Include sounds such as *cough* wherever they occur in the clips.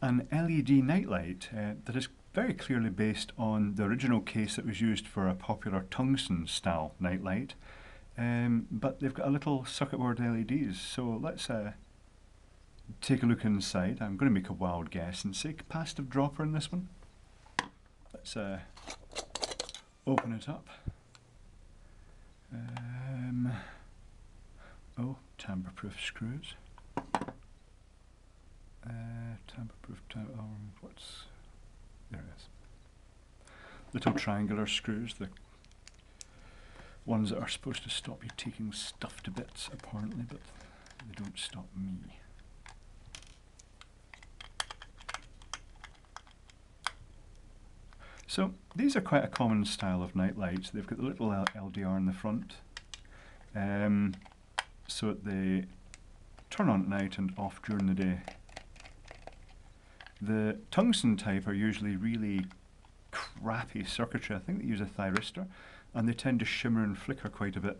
an LED nightlight uh, that is very clearly based on the original case that was used for a popular tungsten style nightlight. Um, but they've got a little circuit board LEDs. So let's uh, take a look inside. I'm going to make a wild guess and say capacitive dropper in this one. Let's uh, open it up. Um, oh, tamper-proof screws. Uh, tamper-proof, tam um, what's, there it is. Little triangular screws, the ones that are supposed to stop you taking stuff to bits, apparently, but they don't stop me. So these are quite a common style of night lights. They've got the little L LDR in the front, um, so they turn on at night and off during the day. The tungsten type are usually really crappy circuitry. I think they use a thyristor, and they tend to shimmer and flicker quite a bit.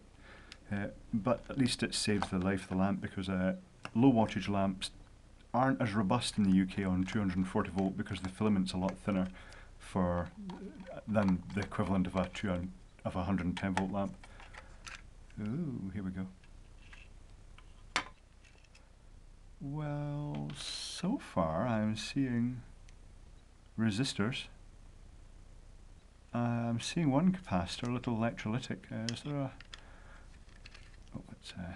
Uh, but at least it saves the life of the lamp because uh, low wattage lamps aren't as robust in the UK on 240 volt because the filament's a lot thinner for than the equivalent of a two of a 110 volt lamp. Ooh, here we go. Well, so far I'm seeing resistors. Uh, I'm seeing one capacitor, a little electrolytic. Uh, is there a... Oh, it's... Uh,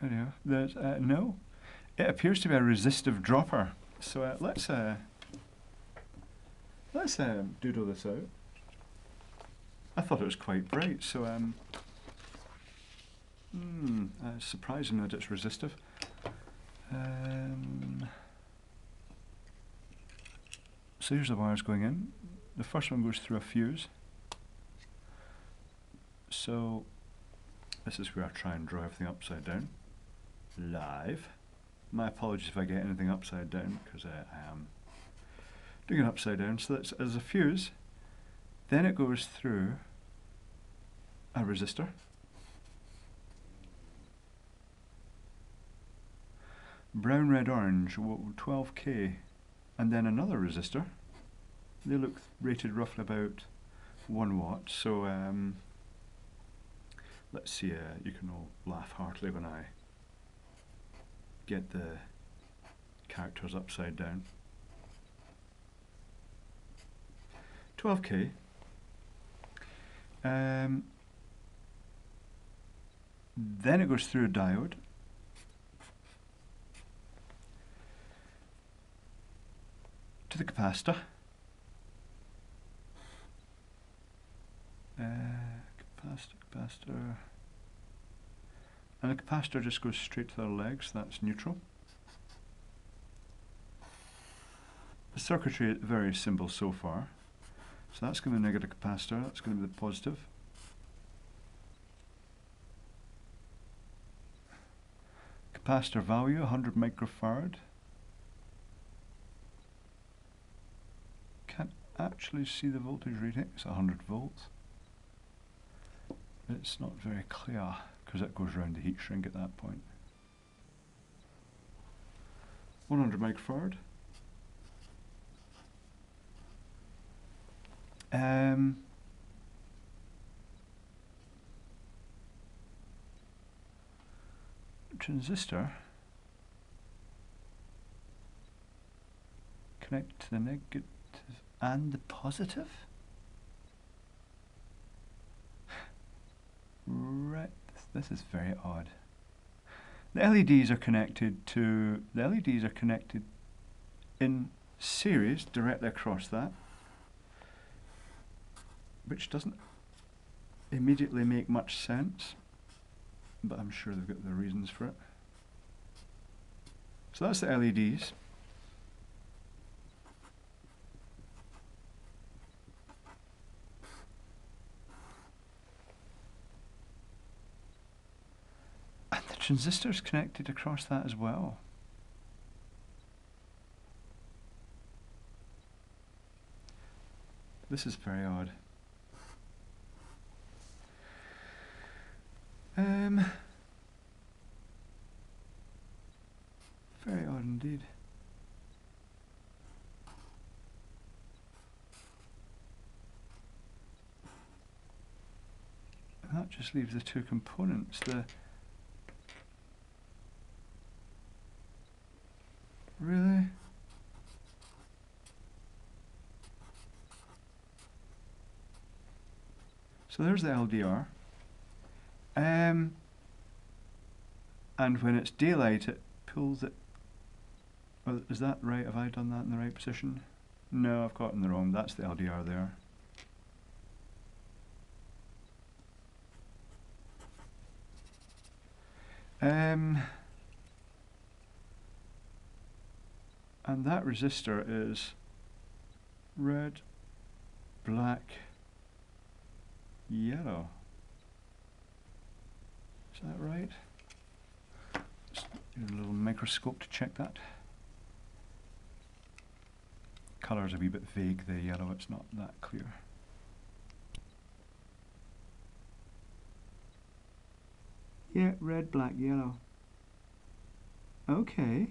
there There's, uh, no. It appears to be a resistive dropper. So uh, let's uh, let's um, doodle this out. I thought it was quite bright, so um, hmm, uh, surprising that it's resistive. Um, so here's the wires going in. The first one goes through a fuse. So this is where I try and draw everything upside down, live. My apologies if I get anything upside down because I, I am doing it upside down. So that's as a fuse. Then it goes through a resistor. Brown, red, orange, 12k, and then another resistor. They look rated roughly about 1 watt, so um, let's see, uh, you can all laugh heartily when I get the characters upside down. 12k. Um, then it goes through a diode. To the capacitor. Uh, capacitor, capacitor. And the capacitor just goes straight to the legs, that's neutral. The circuitry is very simple so far. So that's going to be negative capacitor, that's going to be the positive. Capacitor value 100 microfarad. Actually see the voltage reading, it's 100 volts. It's not very clear because it goes around the heat shrink at that point. 100 microfarad. Um, transistor connect to the negative and the positive. Right this is very odd. The LEDs are connected to, the LEDs are connected in series directly across that, which doesn't immediately make much sense, but I'm sure they've got their reasons for it. So that's the LEDs. Transistors connected across that as well. This is very odd. Um, very odd indeed. And that just leaves the two components, the Really? So there's the LDR. Um, and when it's daylight, it pulls it. Oh, is that right? Have I done that in the right position? No, I've got it in the wrong. That's the LDR there. Um, and that resistor is red, black, yellow. Is that right? Just a little microscope to check that. Colour's a wee bit vague, the yellow, it's not that clear. Yeah, red, black, yellow. Okay.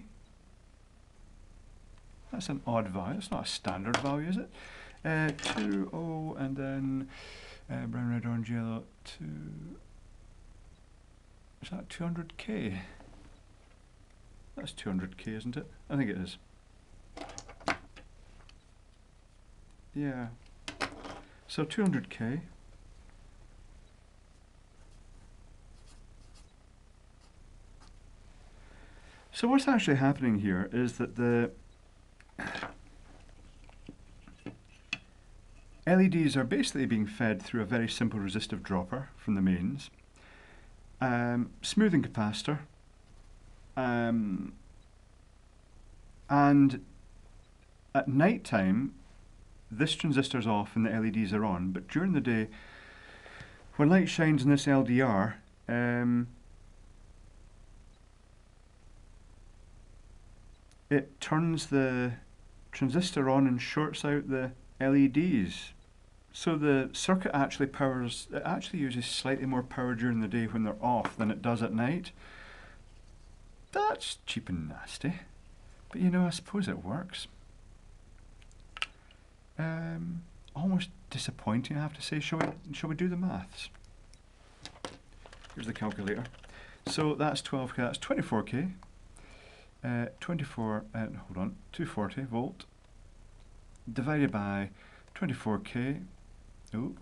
That's an odd value. It's not a standard value, is it? Uh, 2, oh, and then uh, brown, red, orange, yellow, 2. Is that 200k? That's 200k, isn't it? I think it is. Yeah. So 200k. So what's actually happening here is that the LEDs are basically being fed through a very simple resistive dropper from the mains, um, smoothing capacitor, um, and at night time this transistor's off and the LEDs are on, but during the day when light shines in this LDR um, it turns the transistor on and shorts out the LEDs. So the circuit actually powers, it actually uses slightly more power during the day when they're off than it does at night. That's cheap and nasty. But you know, I suppose it works. Um, almost disappointing, I have to say. Shall we, shall we do the maths? Here's the calculator. So that's 12k, that's 24k. Uh, 24, uh, hold on, 240 volt divided by 24k. Oh,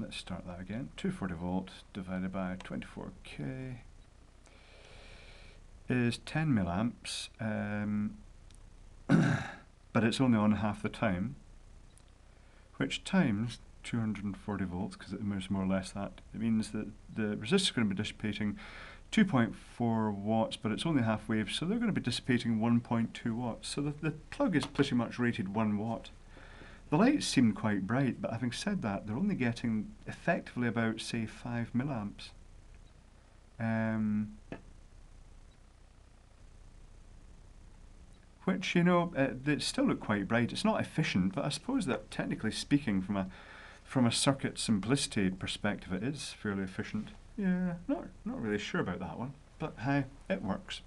let's start that again. 240 volt divided by 24k is 10 milliamps, um, *coughs* but it's only on half the time, which times 240 volts, because it moves more or less that, it means that the resistor is going to be dissipating 2.4 watts, but it's only half wave, so they're going to be dissipating 1.2 watts. So the, the plug is pretty much rated 1 watt. The lights seem quite bright, but having said that, they're only getting effectively about, say, 5 milliamps. Um, which, you know, uh, they still look quite bright. It's not efficient, but I suppose that technically speaking, from a, from a circuit simplicity perspective, it is fairly efficient. Yeah, not, not really sure about that one, but hey, it works.